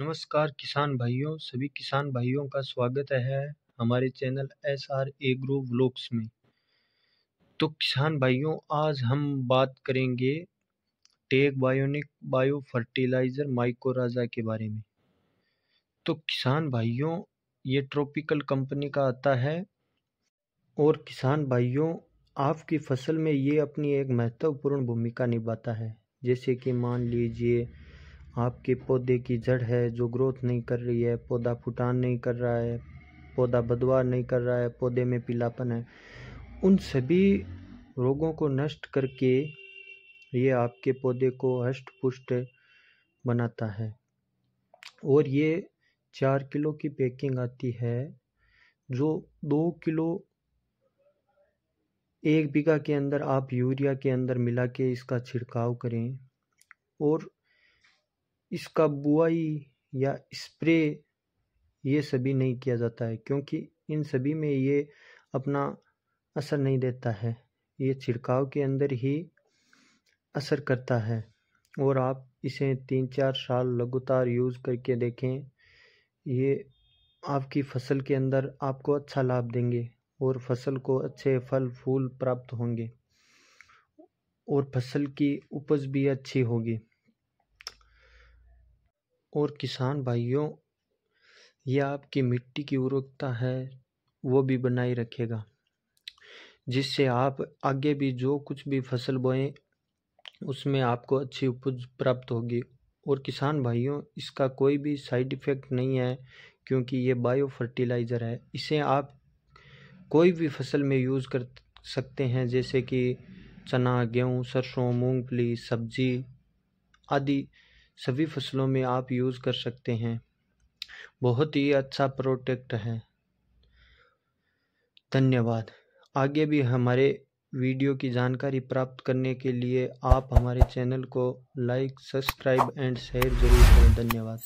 नमस्कार किसान भाइयों, सभी किसान भाइयों का स्वागत है हमारे channel S R agro vlogs में। तो किसान भाइयों, आज हम बात करेंगे tech bionic bio fertiliser mycorrhiza के बारे में। तो किसान भाइयों, ये ट्रॉपिकल कंपनी का आता है और किसान भाइयों, आपकी फ़सल में ये अपनी एक महत्वपूर्ण भूमिका निभाता है। जैसे कि मान लीजिए आपके पौधे की जड़ है जो ग्रोथ नहीं कर रही है, पौधा फुटान नहीं कर रहा है, पौधा बदवा नहीं कर रहा है, पौधे में पीलापन है। उन सभी रोगों को नष्ट करके ये आपके पौधे को हष्ट पुष्ट बनाता है। और ये चार किलो की पैकिंग आती है, जो दो किलो एक बीघा के अंदर आप यूरिया के अंदर मिला के इसका छिड़काव करें। और इसका बुआई या स्प्रे ये सभी नहीं किया जाता है, क्योंकि इन सभी में ये अपना असर नहीं देता है। ये छिड़काव के अंदर ही असर करता है। और आप इसे तीन चार साल लगातार यूज़ करके देखें, ये आपकी फ़सल के अंदर आपको अच्छा लाभ देंगे और फ़सल को अच्छे फल, फूल प्राप्त होंगे और फ़सल की उपज भी अच्छी होगी। और किसान भाइयों यह आपकी मिट्टी की उर्वरकता है, वो भी बनाए रखेगा, जिससे आप आगे भी जो कुछ भी फ़सल बोएँ, उसमें आपको अच्छी उपज प्राप्त होगी। और किसान भाइयों, इसका कोई भी साइड इफ़ेक्ट नहीं है, क्योंकि ये बायो फर्टिलाइज़र है। इसे आप कोई भी फ़सल में यूज़ कर सकते हैं, जैसे कि चना, गेहूँ, सरसों, मूंगफली, सब्ज़ी आदि। सभी फ़सलों में आप यूज़ कर सकते हैं। बहुत ही अच्छा प्रोडक्ट है। धन्यवाद। आगे भी हमारे वीडियो की जानकारी प्राप्त करने के लिए आप हमारे चैनल को लाइक, सब्सक्राइब एंड शेयर ज़रूर करें। धन्यवाद।